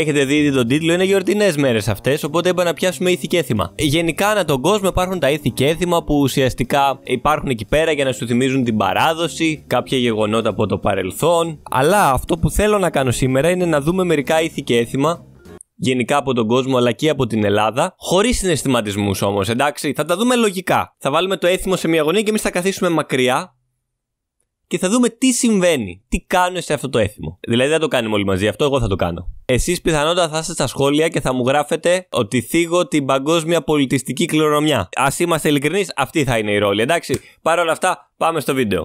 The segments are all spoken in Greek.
Έχετε δει τον τίτλο, είναι γιορτινές μέρες αυτές, οπότε είπα να πιάσουμε ήθη και έθιμα. Γενικά ανά τον κόσμο υπάρχουν τα ήθη και έθιμα που ουσιαστικά υπάρχουν εκεί πέρα για να σου θυμίζουν την παράδοση, κάποια γεγονότα από το παρελθόν. Αλλά αυτό που θέλω να κάνω σήμερα είναι να δούμε μερικά ήθη και έθιμα γενικά από τον κόσμο αλλά και από την Ελλάδα, χωρίς συναισθηματισμούς όμως, εντάξει. Θα τα δούμε λογικά. Θα βάλουμε το έθιμο σε μια γωνία και εμείς θα καθίσουμε μακριά και θα δούμε τι συμβαίνει, τι κάνουν σε αυτό το έθιμο. Δηλαδή δεν το κάνουμε όλοι μαζί, αυτό εγώ θα το κάνω. Εσείς πιθανότατα θα είστε στα σχόλια και θα μου γράφετε ότι θίγω την παγκόσμια πολιτιστική κληρονομιά. Α είμαστε ειλικρινείς, αυτή θα είναι η ρόλη, εντάξει. Παρ' όλα αυτά, πάμε στο βίντεο.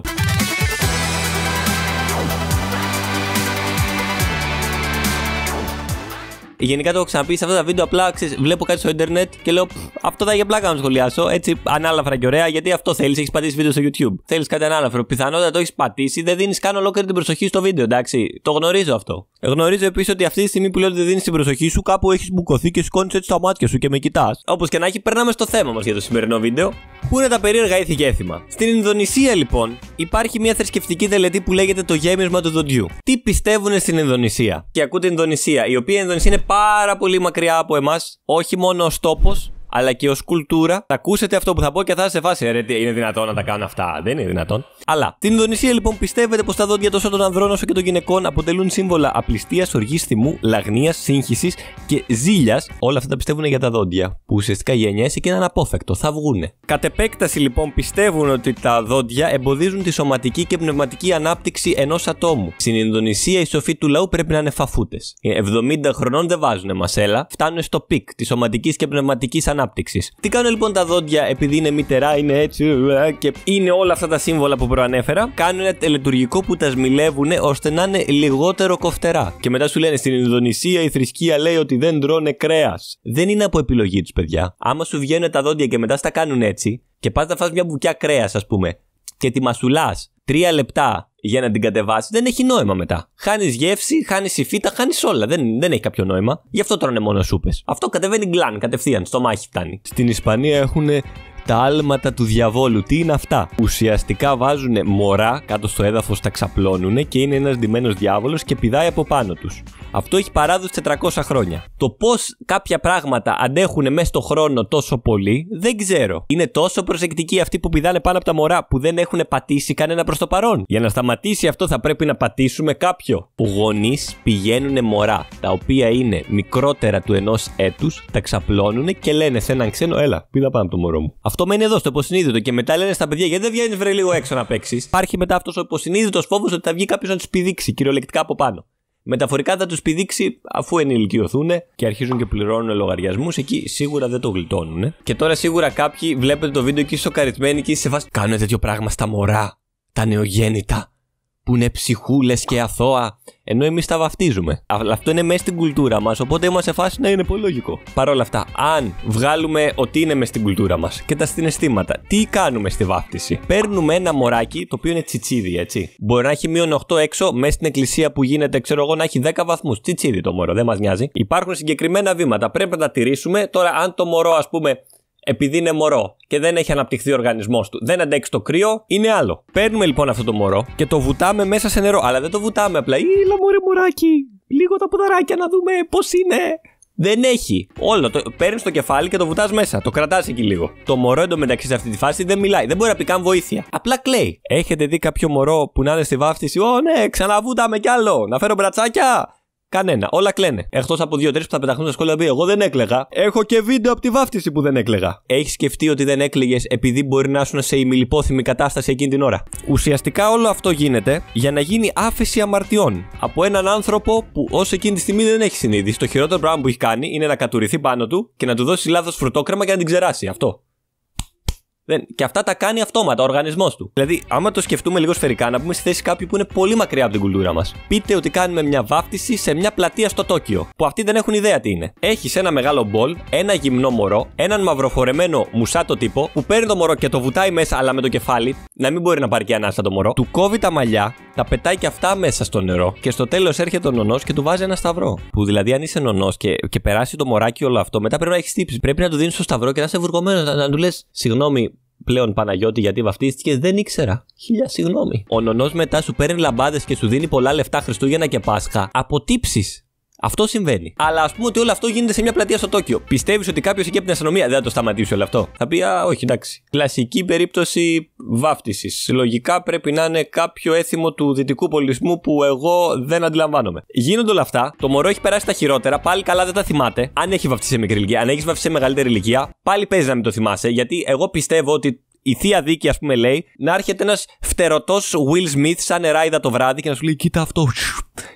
Γενικά το έχω ξαναπεί σε αυτά τα βίντεο. Απλά ξέρεις, βλέπω κάτι στο Ιντερνετ και λέω Αυτό θα για πλάκα να σχολιάσω. Έτσι ανάλαφρα και ωραία, γιατί αυτό θέλεις. Έχεις πατήσει βίντεο στο YouTube. Θέλεις κάτι ανάλαφρο. Πιθανότατα το έχεις πατήσει, δεν δίνεις καν ολόκληρη την προσοχή στο βίντεο, εντάξει. Το γνωρίζω αυτό. Γνωρίζω επίσης ότι αυτή τη στιγμή που λέω ότι δεν δίνεις την προσοχή σου, κάπου έχεις μπουκωθεί και σηκώνει έτσι τα μάτια σου και με κοιτάς. Όπως και να έχει, περνάμε στο θέμα μας για το σημερινό βίντεο. Πού είναι τα περίεργα ήθη και έθιμα; Στην Ινδονησία, λοιπόν, υπάρχει μια θρησκευτική τελετή που λέγεται το γέμισμα του δοντιού. Τι πιστεύουν στην Ινδονησία; Και ακούτε Ινδονησία, η οποία Ινδονησία είναι πάρα πολύ μακριά από εμάς, όχι μόνο ως τόπος, αλλά και ως κουλτούρα. Θα ακούσετε αυτό που θα πω και θα είστε σε φάση. Ρε, είναι δυνατόν να τα κάνουν αυτά. Δεν είναι δυνατόν. Αλλά την Ινδονησία λοιπόν πιστεύετε πως τα δόντια τόσο των ανδρών όσο και των γυναικών αποτελούν σύμβολα απληστίας, οργής θυμού, λαγνίας, σύγχυσης και ζήλιας; Όλα αυτά τα πιστεύουν για τα δόντια. Που ουσιαστικά γεννιέσαι και είναι αναπόφευκτο. Θα βγούνε. Κατ' επέκταση λοιπόν πιστεύουν ότι τα δόντια εμποδίζουν τη σωματική και πνευματική ανάπτυξη ενός ατόμου. Στην Ινδονησία οι σοφοί του λαού πρέπει να είναι φαφούτες. 70 χρονών δεν βάζουν μασέλα, φτάνουν στο peak της σωματικής και πνευματικής ανάπτυξη ανάπτυξης. Τι κάνουν λοιπόν τα δόντια επειδή είναι μυτερά, είναι έτσι ε, και είναι όλα αυτά τα σύμβολα που προανέφερα. Κάνουν ένα τελετουργικό που τα σμιλεύουν ώστε να είναι λιγότερο κοφτερά. Και μετά σου λένε στην Ινδονησία η θρησκεία λέει ότι δεν τρώνε κρέας. Δεν είναι από επιλογή τους, παιδιά. Άμα σου βγαίνουν τα δόντια και μετά στα κάνουν έτσι και πας να φας μια μπουκιά κρέας, ας πούμε, και τη μασουλάς τρία λεπτά για να την κατεβάσεις, δεν έχει νόημα μετά. Χάνεις γεύση, χάνεις η φύτα, χάνεις όλα. Δεν, δεν έχει κάποιο νόημα. Γι' αυτό τρώνε μόνο σούπες. Αυτό κατεβαίνει γκλάν, κατευθείαν, στο μάχη φτάνει. Στην Ισπανία έχουν τα άλματα του διαβόλου. Τι είναι αυτά; Ουσιαστικά βάζουν μωρά κάτω στο έδαφος, τα ξαπλώνουν και είναι ένας ντυμένος διάβολος και πηδάει από πάνω τους. Αυτό έχει παράδοση 400 χρόνια. Το πώς κάποια πράγματα αντέχουν μέσα στο χρόνο τόσο πολύ, δεν ξέρω. Είναι τόσο προσεκτικοί αυτοί που πηδάνε πάνω από τα μωρά που δεν έχουν πατήσει κανένα προς το παρόν. Για να σταματήσει αυτό, θα πρέπει να πατήσουμε κάποιο. Που γονείς πηγαίνουν μωρά, τα οποία είναι μικρότερα του ενός έτους, τα ξαπλώνουν και λένε σε έναν ξένο, Έλα, πήδα πάνω από το μωρό μου. Αυτό μένει εδώ στο υποσυνείδητο και μετά λένε στα παιδιά, Γιατί δεν βγαίνεις βρε λίγο έξω να παίξεις. Υπάρχει μετά αυτός ο υποσυνείδητος φόβος ότι θα βγει κάποιος να τους πηδήξει κυριολεκτικά από πάνω. Μεταφορικά θα τους πηδήξει αφού ενηλικιωθούν και αρχίζουν και πληρώνουν λογαριασμούς. Εκεί σίγουρα δεν το γλιτώνουν. Και τώρα σίγουρα κάποιοι βλέπετε το βίντεο και είστε σοκαρισμένοι και είστε σε φάση. Κάνουν τέτοιο πράγμα στα μωρά, τα νεογέννητα που είναι ψυχούλες και αθώα, ενώ εμείς τα βαφτίζουμε. Αλλά αυτό είναι μέσα στην κουλτούρα μας, οπότε είμαστε σε φάση να είναι πολύ λογικό. Παρ' όλα αυτά, αν βγάλουμε ότι είναι μέσα στην κουλτούρα μας και τα συναισθήματα, τι κάνουμε στη βάφτιση; Παίρνουμε ένα μωράκι το οποίο είναι τσιτσίδι, έτσι. Μπορεί να έχει μείον 8 έξω, μέσα στην εκκλησία που γίνεται, ξέρω εγώ, να έχει 10 βαθμούς. Τσιτσίδι το μωρό, δεν μας νοιάζει. Υπάρχουν συγκεκριμένα βήματα. Πρέπει να τα τηρήσουμε. Τώρα, αν το μωρό, ας πούμε, επειδή είναι μωρό και δεν έχει αναπτυχθεί ο οργανισμός του, δεν αντέξει το κρύο, είναι άλλο. Παίρνουμε λοιπόν αυτό το μωρό και το βουτάμε μέσα σε νερό. Αλλά δεν το βουτάμε απλά. Ήλα μωρέ μωράκι, λίγο τα ποδαράκια να δούμε πώς είναι. Δεν έχει. Όλο. Το παίρνεις το κεφάλι και το βουτάς μέσα. Το κρατάς εκεί λίγο. Το μωρό εντωμεταξύ σε αυτή τη φάση δεν μιλάει. Δεν μπορεί να πει καν βοήθεια. Απλά κλαίει. Έχετε δει κάποιο μωρό που να είναι στη βάφτιση; Ω ναι, ξαναβούταμε κι άλλο. Να φέρω μπρατσάκια. Κανένα. Όλα κλαίνε. Εκτός από δύο-τρει που θα πεταχτούν στα σχόλια πει: Εγώ δεν έκλεγα. Έχω και βίντεο από τη βάφτιση που δεν έκλεγα. Έχεις σκεφτεί ότι δεν έκλεγε επειδή μπορεί να ήσουν σε ημιλιπόθυμη κατάσταση εκείνη την ώρα; Ουσιαστικά όλο αυτό γίνεται για να γίνει άφεση αμαρτιών από έναν άνθρωπο που ως εκείνη τη στιγμή δεν έχει συνείδηση. Το χειρότερο πράγμα που έχει κάνει είναι να κατουριθεί πάνω του και να του δώσει λάθος φρουτόκρεμα και να την ξεράσει. Αυτό. Δεν... Και αυτά τα κάνει αυτόματα ο οργανισμός του. Δηλαδή, άμα το σκεφτούμε λίγο σφαιρικά, να πούμε στη θέση κάποιου που είναι πολύ μακριά από την κουλτούρα μας. Πείτε ότι κάνουμε μια βάφτιση σε μια πλατεία στο Τόκιο, που αυτοί δεν έχουν ιδέα τι είναι. Έχεις ένα μεγάλο μπολ, ένα γυμνό μωρό, έναν μαυροφορεμένο μουσάτο τύπο που παίρνει το μωρό και το βουτάει μέσα, αλλά με το κεφάλι, να μην μπορεί να πάρει και ανάσα το μωρό. Του κόβει τα μαλλιά, τα πετάει και αυτά μέσα στο νερό και στο τέλος έρχεται ο νονός και του βάζει ένα σταυρό. Που δηλαδή, αν είσαι νονός και, και περάσει το μωράκι όλο αυτό, μετά πρέπει να έχεις τύψεις. Πρέπει να του δίνεις το σταυρό και να είσαι βουργωμένος, να, να του λες, συγγνώμη, πλέον Παναγιώτη γιατί βαφτίστηκε, δεν ήξερα. Χίλια συγγνώμη. Ο νονός μετά σου παίρνει λαμπάδες και σου δίνει πολλά λεφτά Χριστούγεννα και Πάσχα από τύψει. Αυτό συμβαίνει. Αλλά ας πούμε ότι όλο αυτό γίνεται σε μια πλατεία στο Τόκιο. Πιστεύεις ότι κάποιος εκεί από την αστυνομία δεν θα το σταματήσει όλο αυτό; Θα πει, Α, όχι, εντάξει. Κλασική περίπτωση βάφτισης. Λογικά πρέπει να είναι κάποιο έθιμο του δυτικού πολιτισμού που εγώ δεν αντιλαμβάνομαι. Γίνονται όλα αυτά, το μωρό έχει περάσει τα χειρότερα, πάλι καλά δεν τα θυμάται. Αν έχει βαφτίσει σε μικρή ηλικία, αν έχεις βαφτίσει σε μεγαλύτερη ηλικία, πάλι παίζει να μην το θυμάσαι. Γιατί εγώ πιστεύω ότι η θεία δίκη, ας πούμε, λέει να έρχεται ένας φτερωτός Will Smith σαν νεράιδα το βράδυ και να σου λέει: Κοίτα αυτό.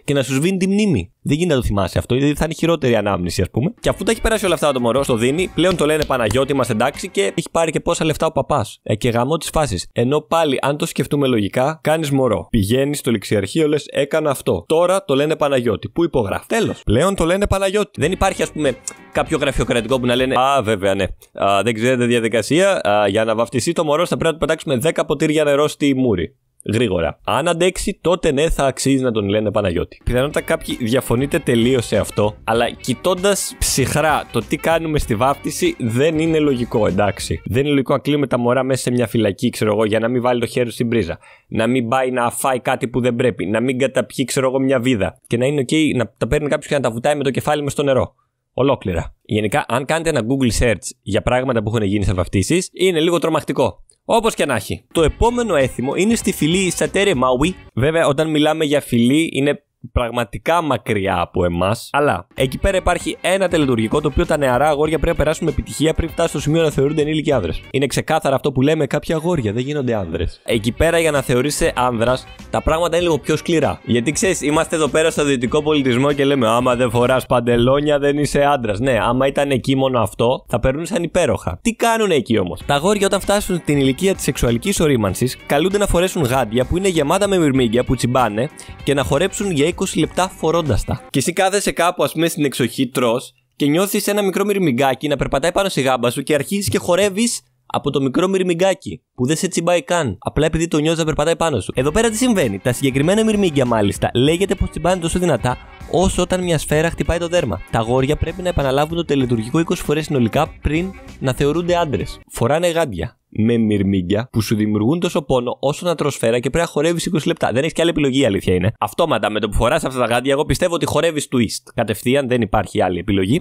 Και να σου σβήνει τη μνήμη. Δεν γίνεται να το θυμάσαι αυτό, γιατί θα είναι χειρότερη ανάμνηση, ας πούμε. Και αφού τα έχει περάσει όλα αυτά το μωρό, στο δίνει, πλέον το λένε Παναγιώτη, είμαστε εντάξει και έχει πάρει και πόσα λεφτά ο παπάς. Ε, και γαμό τη φάση. Ενώ πάλι, αν το σκεφτούμε λογικά, κάνεις μωρό. Πηγαίνεις στο ληξιαρχείο, λες, έκανα αυτό. Τώρα το λένε Παναγιώτη. Πού υπογράφει; Τέλος. Πλέον το λένε Παναγιώτη. Δεν υπάρχει, ας πούμε, κάποιο γραφειοκρατικό που να λένε Α, βέβαια, ναι. Α, δεν ξέρετε διαδικασία. Α, για να βαφτιστεί το μωρό θα πρέπει να του πετάξουμε 10 ποτήρια νερό στη μούρη γρήγορα. Αν αντέξει, τότε ναι, θα αξίζει να τον λένε Παναγιώτη. Πιθανότατα κάποιοι διαφωνείτε τελείως σε αυτό, αλλά κοιτώντας ψυχρά το τι κάνουμε στη βάφτιση, δεν είναι λογικό, εντάξει. Δεν είναι λογικό να κλείνουμε τα μωρά μέσα σε μια φυλακή, ξέρω εγώ, για να μην βάλει το χέρι στην πρίζα. Να μην πάει να φάει κάτι που δεν πρέπει. Να μην καταπιεί, ξέρω εγώ, μια βίδα. Και να είναι OK να τα παίρνει κάποιος και να τα βουτάει με το κεφάλι με στο νερό. Ολόκληρα. Γενικά, αν κάνετε ένα Google search για πράγματα που έχουν γίνει σε βαφτίσει, είναι λίγο τρομακτικό. Όπως και να έχει. Το επόμενο έθιμο είναι στη φυλή Σατέρε Μάουι. Βέβαια, όταν μιλάμε για φυλή, είναι πραγματικά μακριά από εμάς. Αλλά εκεί πέρα υπάρχει ένα τελετουργικό το οποίο τα νεαρά αγόρια πρέπει να περάσουν με επιτυχία πριν φτάσουν στο σημείο να θεωρούνται ενήλικοι άνδρες. Είναι ξεκάθαρα αυτό που λέμε: Κάποια αγόρια δεν γίνονται άνδρες. Εκεί πέρα για να θεωρείσαι άνδρας, τα πράγματα είναι λίγο πιο σκληρά. Γιατί ξέρεις, είμαστε εδώ πέρα στο δυτικό πολιτισμό και λέμε: Άμα δεν φοράς παντελόνια, δεν είσαι άντρα. Ναι, άμα ήταν εκεί μόνο αυτό, θα περνούσαν υπέροχα. Τι κάνουν εκεί όμως; Τα αγόρια όταν φτάσουν στην ηλικία της σεξουαλικής ορίμανσης, καλούνται να φορέσουν γάντια που είναι γεμάτα με μυρμήγκια που τσιμπάνε και να χορέψουν για 20 λεπτά φορώντας τα. Και εσύ κάθεσαι κάπου, ας πούμε, στην εξοχή, τρώ και νιώθεις ένα μικρό μυρμηγκάκι να περπατάει πάνω στη γάμπα σου και αρχίζεις και χορεύεις από το μικρό μυρμηγκάκι που δεν σε τσιμπάει καν. Απλά επειδή το νιώθει να περπατάει πάνω σου. Εδώ πέρα τι συμβαίνει. Τα συγκεκριμένα μυρμήγκια μάλιστα λέγεται πως τσιμπάνε τόσο δυνατά όσο όταν μια σφαίρα χτυπάει το δέρμα. Τα αγόρια πρέπει να επαναλάβουν το τελετουργικό 20 φορές συνολικά πριν να θεωρούνται άντρες. Φοράνε γάντια με μυρμήγκια που σου δημιουργούν τόσο πόνο όσο να τροσφαίρα και πρέπει να χορεύεις 20 λεπτά. Δεν έχεις και άλλη επιλογή, η αλήθεια είναι. Αυτόματα με το που φοράς αυτά τα γάντια, εγώ πιστεύω ότι χορεύεις twist. Κατευθείαν δεν υπάρχει άλλη επιλογή.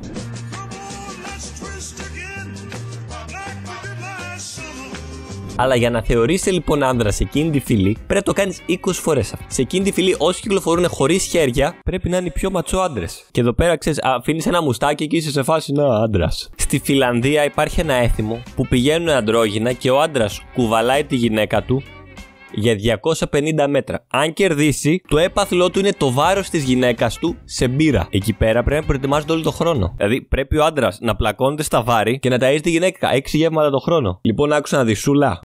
Αλλά για να θεωρήσει λοιπόν άνδρας σε εκείνη τη φυλή, πρέπει να το κάνεις 20 φορές Σε εκείνη τη φυλή, όσοι κυκλοφορούν χωρίς χέρια, πρέπει να είναι οι πιο ματσό άντρε. Και εδώ πέρα ξέρεις, αφήνεις ένα μουστάκι και είσαι σε φάση να άντρα. Στη Φιλανδία υπάρχει ένα έθιμο που πηγαίνουν αντρόγυνα και ο άντρα κουβαλάει τη γυναίκα του για 250 μέτρα. Αν κερδίσει, το έπαθλό του είναι το βάρος της γυναίκας του σε μπύρα. Εκεί πέρα πρέπει να προετοιμάζεται όλο τον χρόνο. Δηλαδή πρέπει ο άντρα να πλακώνεται στα βάρη και να ταΐζει τη γυναίκα 6 γεύματα το χρόνο. Λοιπόν, άκουσα να δεις σούλα.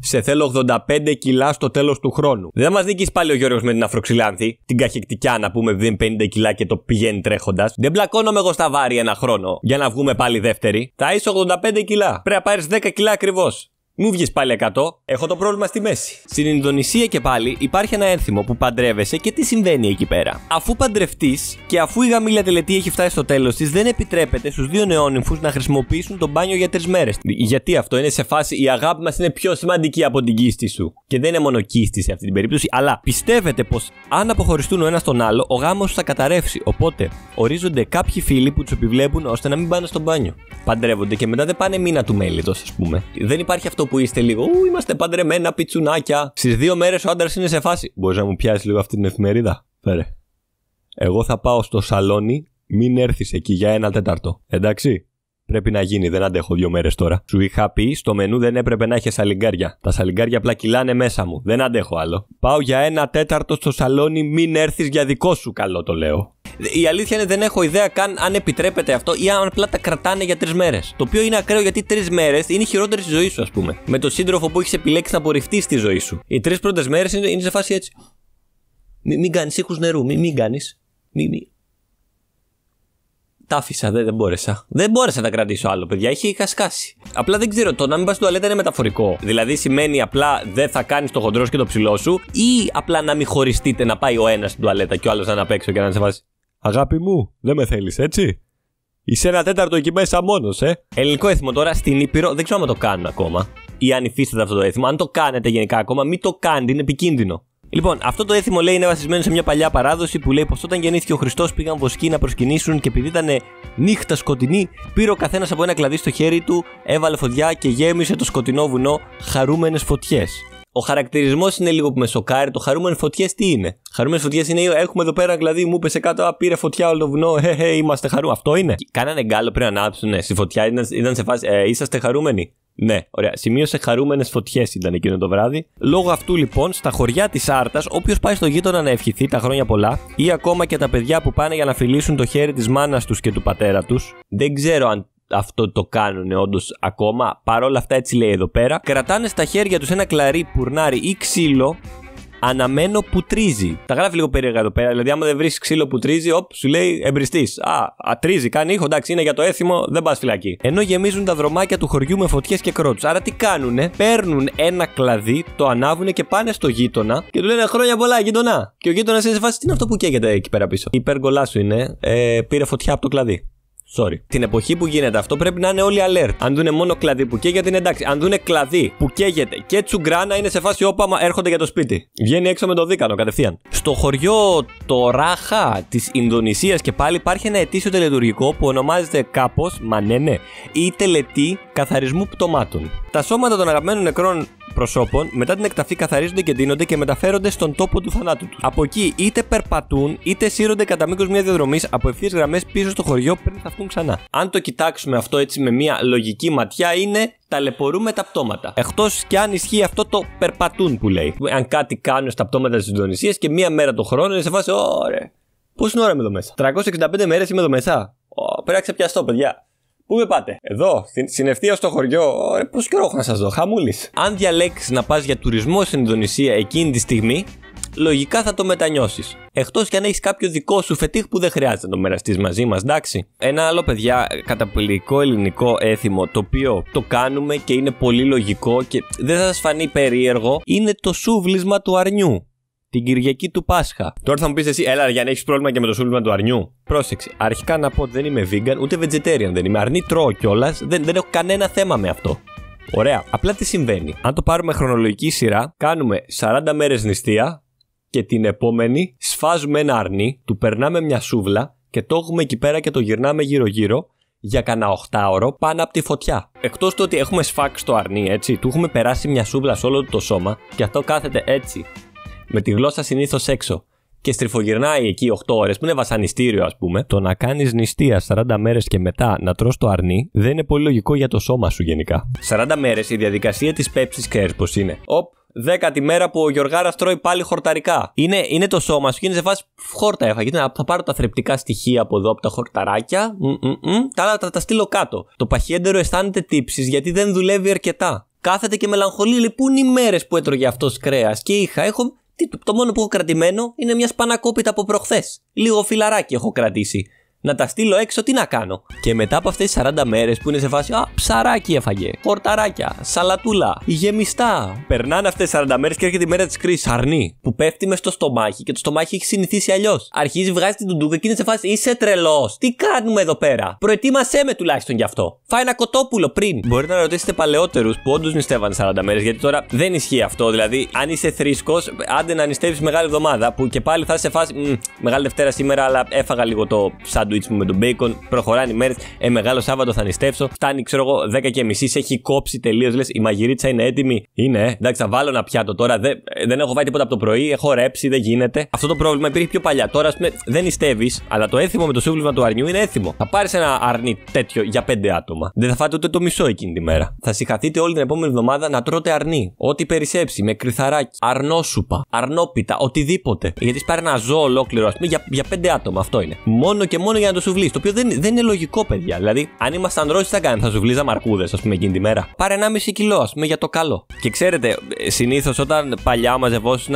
Σε θέλω 85 κιλά στο τέλος του χρόνου. Δεν θα μας νίκει πάλι ο Γιώργος με την αφροξυλάνθη, την καχεκτικιά να πούμε, δίνει 50 κιλά και το πηγαίνει τρέχοντας. Δεν πλακώνομαι εγώ στα βάρη ένα χρόνο για να βγούμε πάλι δεύτερη. Θα είσαι 85 κιλά. Πρέπει να πάρεις 10 κιλά ακριβώς. Μου βγεις πάλι 100, έχω το πρόβλημα στη μέση. Στην Ινδονησία και πάλι υπάρχει ένα ένθυμο που παντρεύεσαι και τι συμβαίνει εκεί πέρα. Αφού παντρευτείς και αφού η γαμήλια τελετή έχει φτάσει στο τέλος της, δεν επιτρέπεται στους δύο νεόνυμφου να χρησιμοποιήσουν το μπάνιο για τρεις μέρες. Γιατί αυτό είναι σε φάση η αγάπη μας είναι πιο σημαντική από την κίστη σου. Και δεν είναι μόνο κίστη σε αυτή την περίπτωση, αλλά πιστεύετε πως αν αποχωριστούν ο ένας τον άλλο, ο γάμος θα καταρρεύσει. Οπότε ορίζονται κάποιοι φίλοι που τους επιβλέπουν ώστε να μην πάνε στο μπάνιο. Παντρεύονται και μετά δεν πάνε μήνα του μέλητος, ας πούμε. Δεν υπάρχει αυτό που είστε λίγο. Ού, είμαστε παντρεμένα, πιτσουνάκια. Στις δύο μέρες ο άντρας είναι σε φάση. Μπορείς να μου πιάσεις λίγο αυτή την εφημερίδα. Φέρε. Εγώ θα πάω στο σαλόνι, μην έρθεις εκεί για ένα τέταρτο. Εντάξει. Πρέπει να γίνει, δεν αντέχω δύο μέρες τώρα. Σου είχα πει στο μενού δεν έπρεπε να έχεις σαλιγκάρια. Τα σαλιγκάρια απλά κυλάνε μέσα μου. Δεν αντέχω άλλο. Πάω για ένα τέταρτο στο σαλόνι, μην έρθεις για δικό σου καλό το λέω. Η αλήθεια είναι δεν έχω ιδέα καν αν επιτρέπεται αυτό ή αν απλά τα κρατάνε για τρεις μέρες. Το οποίο είναι ακραίο γιατί τρεις μέρες είναι η χειρότερη στη ζωή σου, ας πούμε. Με τον σύντροφο που έχεις επιλέξει να απορριφθεί στη ζωή σου. Οι τρεις πρώτες μέρες είναι, είναι σε φάση έτσι. Μην, μην κάνεις ήχους νερού, μην, μην κάνεις. Μην, μην. Τα άφησα, δεν, δεν μπόρεσα. Δεν μπόρεσα να τα κρατήσω άλλο, παιδιά. Είχε κασκάσει. Απλά δεν ξέρω, το να μην πας τουαλέτα είναι μεταφορικό. Δηλαδή σημαίνει απλά δεν θα κάνεις το χοντρός και το ψηλό σου, ή απλά να μην χωριστείτε να πάει ο ένας στην τουαλέτα και ο άλλος να είναι απ' έξω και να σε βάζει. Αγάπη μου, δεν με θέλεις, έτσι; Είσαι ένα τέταρτο εκεί μέσα μόνος, ε. Ελληνικό έθιμο τώρα στην Ήπειρο δεν ξέρω αν το κάνουν ακόμα. Ή αν υφίσταται αυτό το έθιμο. Αν το κάνετε γενικά ακόμα, μην το κάνετε, είναι επικίνδυνο. Λοιπόν, αυτό το έθιμο λέει είναι βασισμένο σε μια παλιά παράδοση που λέει πως όταν γεννήθηκε ο Χριστός πήγαν βοσκοί να προσκυνήσουν και επειδή ήταν νύχτα σκοτεινή, πήρε ο καθένας από ένα κλαδί στο χέρι του, έβαλε φωτιά και γέμισε το σκοτεινό βουνό χαρούμενες φωτιές. Ο χαρακτηρισμός είναι λίγο που με σοκάρει. Το χαρούμενες φωτιές τι είναι; Χαρούμενες φωτιές είναι έχουμε εδώ πέρα κλαδί, μου πέσε κάτω, α, πήρε φωτιά όλο το βουνό, ε, ε, είμαστε χαρούμενοι. Αυτό είναι. Κάνανε γκάλο πριν ανάψουν, ναι, στη φωτιά ήταν, ήταν σε φάση, ε, είσαστε χαρούμενοι. Ναι, ωραία. Σημείωσε χαρούμενες φωτιές ήταν εκείνο το βράδυ. Λόγω αυτού λοιπόν, στα χωριά της Άρτας, όποιος πάει στο γείτονα να ευχηθεί τα χρόνια πολλά, ή ακόμα και τα παιδιά που πάνε για να φιλήσουν το χέρι της μάνας τους και του πατέρα τους, δεν ξέρω αν αυτό το κάνουν όντως ακόμα. Παρόλα αυτά, έτσι λέει εδώ πέρα. Κρατάνε στα χέρια τους ένα κλαρί, πουρνάρι ή ξύλο αναμένο που τρίζει. Τα γράφει λίγο περίεργα εδώ πέρα. Δηλαδή, άμα δεν βρεις ξύλο που τρίζει, οπ, σου λέει εμπριστής. Α, α, τρίζει, κάνει ήχο, εντάξει, είναι για το έθιμο, δεν πας φυλακή. Ενώ γεμίζουν τα δρομάκια του χωριού με φωτιές και κρότους. Άρα τι κάνουνε, παίρνουν ένα κλαδί, το ανάβουν και πάνε στο γείτονα και του λένε χρόνια πολλά, γείτονα. Και ο γείτονας είναι σε φάση, τι είναι αυτό που καίγεται εκεί πέρα πίσω; Η υπεργολά σου είναι, ε, πήρε φωτιά από το κλαδί. Sorry. Την εποχή που γίνεται αυτό πρέπει να είναι όλοι alert. Αν δούνε μόνο κλαδί που καίγεται είναι εντάξει. Αν δούνε κλαδί που καίγεται και τσουγκράνα είναι σε φάση όπαμα έρχονται για το σπίτι. Βγαίνει έξω με το δίκανο κατευθείαν. Στο χωριό το Ράχα της Ινδονησίας και πάλι υπάρχει ένα ετήσιο τελετουργικό που ονομάζεται κάπως, μα ναι, ναι, ή τελετή καθαρισμού πτωμάτων. Τα σώματα των αγαπημένων νεκρών προσώπων μετά την εκταφή καθαρίζονται και ντύνονται και μεταφέρονται στον τόπο του θανάτου τους. Από εκεί είτε περπατούν είτε σύρονται κατά μήκος μιας διαδρομής από ευθείε γραμμές πίσω στο χωριό πριν θαυτούν ξανά. Αν το κοιτάξουμε αυτό έτσι με μια λογική ματιά, είναι ταλαιπωρούμε τα πτώματα. Εκτός και αν ισχύει αυτό το περπατούν που λέει. Αν κάτι κάνουν στα πτώματα της Ινδονησίας και μία μέρα το χρόνο είναι σε φάση, ωραία. Πόση ώρα είμαι εδώ μέσα. 365 μέρες είμαι εδώ μέσα. πρέπει να ξεπιαστώ, παιδιά. Πού με πάτε, Εδώ, στην, στην ευθεία στο χωριό. Ε, Πώς καιρό έχω να σας δω, χαμούλης. Αν διαλέξεις να πας για τουρισμό στην Ινδονησία εκείνη τη στιγμή, λογικά θα το μετανιώσεις. Εκτός κι αν έχεις κάποιο δικό σου φετίχ που δεν χρειάζεται να το μοιραστείς μαζί μας, εντάξει. Ένα άλλο, παιδιά, καταπληκτικό ελληνικό έθιμο, το οποίο το κάνουμε και είναι πολύ λογικό και δεν θα σας φανεί περίεργο, είναι το σούβλισμα του αρνιού την Κυριακή του Πάσχα. Τώρα θα μου πεις εσύ, έλα για να έχεις πρόβλημα και με το σούλμα του αρνιού. Πρόσεξε. Αρχικά να πω ότι δεν είμαι vegan, ούτε vegetarian δεν είμαι. Αρνή τρώω κιόλας. Δεν, δεν έχω κανένα θέμα με αυτό. Ωραία. Απλά τι συμβαίνει. Αν το πάρουμε χρονολογική σειρά, κάνουμε 40 μέρες νηστεία και την επόμενη σφάζουμε ένα αρνί, του περνάμε μια σούβλα και το έχουμε εκεί πέρα και το γυρνάμε γύρω-γύρω για κανένα 8 ώρο πάνω από τη φωτιά. Εκτός του ότι έχουμε σφάξει το αρνί, έτσι, του έχουμε περάσει μια σούβλα σε όλο το σώμα και αυτό κάθεται έτσι με τη γλώσσα συνήθως έξω και στριφογυρνάει εκεί 8 ώρες, που είναι βασανιστήριο, ας πούμε, το να κάνεις νηστεία 40 μέρες και μετά να τρώ το αρνί δεν είναι πολύ λογικό για το σώμα σου γενικά. 40 μέρες η διαδικασία της πέψης ξέρεις πώς είναι. Οπ, δέκατη μέρα που ο Γιωργάρας τρώει πάλι χορταρικά. Είναι, είναι το σώμα σου και είναι σε φάση χόρτα έφαγε. Θα πάρω τα θρεπτικά στοιχεία από εδώ από τα χορταράκια. Τα άλλα θα τα στείλω κάτω. Το παχιέντερο αισθάνεται τύψει γιατί δεν δουλεύει αρκετά. Κάθεται και μελαγχολεί. Λοιπόν, οι μέρες που έτρωγε αυτός κρέας και είχα. Έχω το μόνο που έχω κρατημένο είναι μια σπανακόπιτα από προχθές. Λίγο φιλαράκι έχω κρατήσει να τα στείλω έξω, τι να κάνω; Και μετά από αυτές τις 40 μέρες που είναι σε φάση, Α, ψαράκι έφαγε, χορταράκια, σαλατούλα, γεμιστά. Περνάνε αυτές τις 40 μέρες και έρχεται η μέρα της κρίσης, αρνή, που πέφτει μες στο στομάχι και το στομάχι έχει συνηθίσει αλλιώς. Αρχίζει, βγάζει την τουντούκα και είναι σε φάση, είσαι τρελός. Τι κάνουμε εδώ πέρα; Προετοίμασέ με τουλάχιστον γι' αυτό. Φάει ένα κοτόπουλο πριν. Μπορείτε να ρωτήσετε παλαιότερους που όντως νηστεύαν 40 μέρες, γιατί τώρα δεν ισχύει αυτό. Δηλαδή, αν είσαι θρήσκος, άντε να νηστεύεις μεγάλη εβδομάδα που και πάλι θα είσαι σε φάση, μεγάλη Δευτέρα σήμερα, αλλά έφαγα λίγο το σάντου σάντουιτ μου με τον μπέικον. Προχωράνε οι μέρες. Ε, μεγάλο Σάββατο θα νηστεύσω. Φτάνει, ξέρω εγώ, 10 και μισή. Έχει κόψει τελείως. Λες, η μαγειρίτσα είναι έτοιμη. Είναι, ε. εντάξει, θα βάλω ένα πιάτο τώρα. Δεν, δεν έχω φάει τίποτα από το πρωί. Έχω ρέψει, δεν γίνεται. Αυτό το πρόβλημα υπήρχε πιο παλιά. Τώρα, πούμε, δεν νηστεύεις, αλλά το έθιμο με το σύμβλημα του αρνιού είναι έθιμο. Θα πάρεις ένα αρνί τέτοιο για 5 άτομα. Δεν θα φάτε ούτε το μισό εκείνη τη μέρα. Θα συγχαθείτε όλη την επόμενη εβδομάδα να τρώτε αρνί. Ό,τι περισσέψει, με κρυθαράκι, αρνόσουπα, αρνόπιτα, οτιδήποτε. Γιατί πάρει ένα ζώο ολόκληρο, ας πούμε, για, για 5 άτομα. Αυτό είναι. Μόνο και μόνο για να το σουβλείς. Το οποίο δεν, δεν είναι λογικό, παιδιά. Δηλαδή, αν ήμασταν Ρώσοι, τι θα κάνει, θα σουβλίζα μαρκούδε, ας πούμε, εκείνη τη μέρα. Πάρε 1,5 κιλό, ας πούμε, για το καλό. Και ξέρετε, συνήθως όταν παλιά μαζευόσουν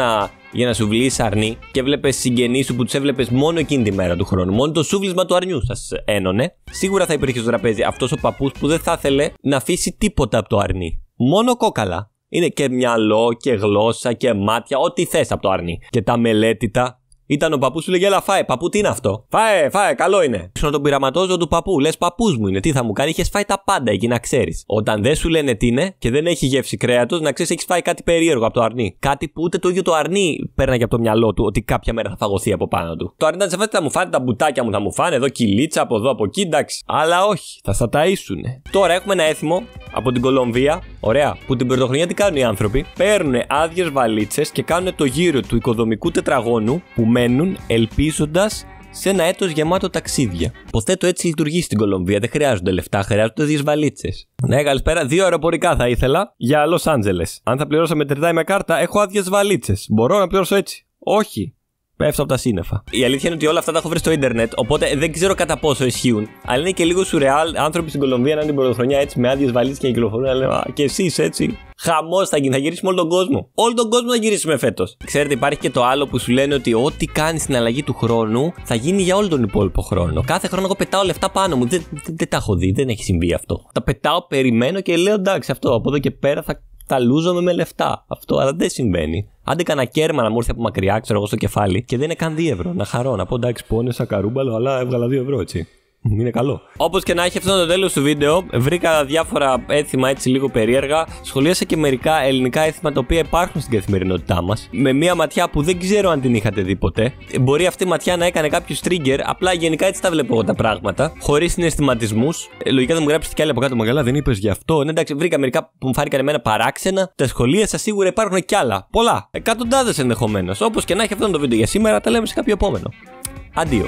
για να σουβλήσει αρνί και βλέπεις συγγενείς σου που τους έβλεπες μόνο εκείνη τη μέρα του χρόνου. Μόνο το σούβλισμα του αρνιού σας ένωνε. Σίγουρα θα υπήρχε στο τραπέζι αυτός ο παππούς που δεν θα ήθελε να αφήσει τίποτα από το αρνί. Μόνο κόκαλα. Είναι και μυαλό και γλώσσα και μάτια, ό,τι θες από το αρνί. Και τα μελέτητα Ήταν ο παππούς σου λέγε, Έλα, φάε, παππού, τι είναι αυτό; Φάε, φάε, καλό είναι. Στον τον πειραματόζω του παππού, λες παππούς μου είναι, τι θα μου κάνει, είχες φάει τα πάντα εκεί να ξέρεις. Όταν δεν σου λένε τι είναι και δεν έχει γεύση κρέατος, να ξέρεις έχεις φάει κάτι περίεργο από το αρνί. Κάτι που ούτε το ίδιο το αρνί πέρναγε από το μυαλό του ότι κάποια μέρα θα φαγωθεί από πάνω του. Το αρνί ήταν σε φάση θα μου φάνε τα μπουτάκια μου, θα μου φάνε εδώ κυλίτσα από εδώ από εκεί, εντάξει. Αλλά όχι, θα στα ταΐσουνε. Τώρα έχουμε ένα έθιμο από την Κολομβία, ωραία, που την πρωτοχρονιά τι κάνουν οι άνθρωποι; Παίρνουν άδειες βαλίτσες και κάνουν το γύρο του οικοδομικού τετραγώνου που μένουν ελπίζοντας σε ένα έτος γεμάτο ταξίδια. Υποθέτω έτσι λειτουργεί στην Κολομβία. Δεν χρειάζονται λεφτά, χρειάζονται δύο βαλίτσε. Ναι, καλησπέρα. Δύο αεροπορικά θα ήθελα για Λος Άντζελες. Αν θα πληρώσω με τερτάι με κάρτα, έχω άδειες βαλίτσες. Μπορώ να πληρώσω έτσι; Όχι. Πέφτω από τα σύννεφα. Η αλήθεια είναι ότι όλα αυτά τα έχω βρει στο Ιντερνετ, οπότε δεν ξέρω κατά πόσο ισχύουν. Αλλά είναι και λίγο σουρεάλ άνθρωποι στην Κολομβία να είναι την πρωτοχρονιά έτσι με άδειες βαλίτσες και να κυκλοφορούν. Να λένε και εσείς έτσι. Χαμός θα γίνει, θα γυρίσουμε όλο τον κόσμο. Όλο τον κόσμο θα γυρίσουμε φέτος. Ξέρετε, υπάρχει και το άλλο που σου λένε ότι ό,τι κάνεις στην αλλαγή του χρόνου θα γίνει για όλο τον υπόλοιπο χρόνο. Κάθε χρόνο εγώ πετάω λεφτά πάνω μου. Δεν, δεν, δεν τα έχω δει, δεν έχει συμβεί αυτό. Τα πετάω, περιμένω και λέω εντάξει, αυτό από εδώ και πέρα θα τα λούζομαι με λεφτά. Αυτό, αλλά δεν συμβαίνει. Άντε κανένα κέρμα να μου έρθει από μακριά, ξέρω εγώ στο κεφάλι και δεν είναι καν 2 ευρώ. Να χαρώ, να πω εντάξει, πόνεσα καρούμπαλο, αλλά έβγαλα 2 ευρώ έτσι. Είναι καλό. Όπως και να έχει αυτό το τέλος του βίντεο, βρήκα διάφορα έθιμα έτσι λίγο περίεργα. Σχολίασα και μερικά ελληνικά έθιμα τα οποία υπάρχουν στην καθημερινότητά μας. Με μία ματιά που δεν ξέρω αν την είχατε δει ποτέ. Μπορεί αυτή η ματιά να έκανε κάποιος trigger, απλά γενικά έτσι τα βλέπω εγώ τα πράγματα. Χωρίς συναισθηματισμούς. Ε, λογικά δεν μου γράψετε κι άλλοι από κάτω μαγαλά, δεν είπες γι' αυτό. Ναι, εντάξει, βρήκα μερικά που μου φάνηκαν εμένα παράξενα. Τα σχολίασα σίγουρα υπάρχουν κι άλλα. Πολλά. Εκατοντάδες ενδεχομένως. Όπως και να έχει αυτό το βίντεο για σήμερα, τα λέμε σε κάποιο επόμενο. Αντίο.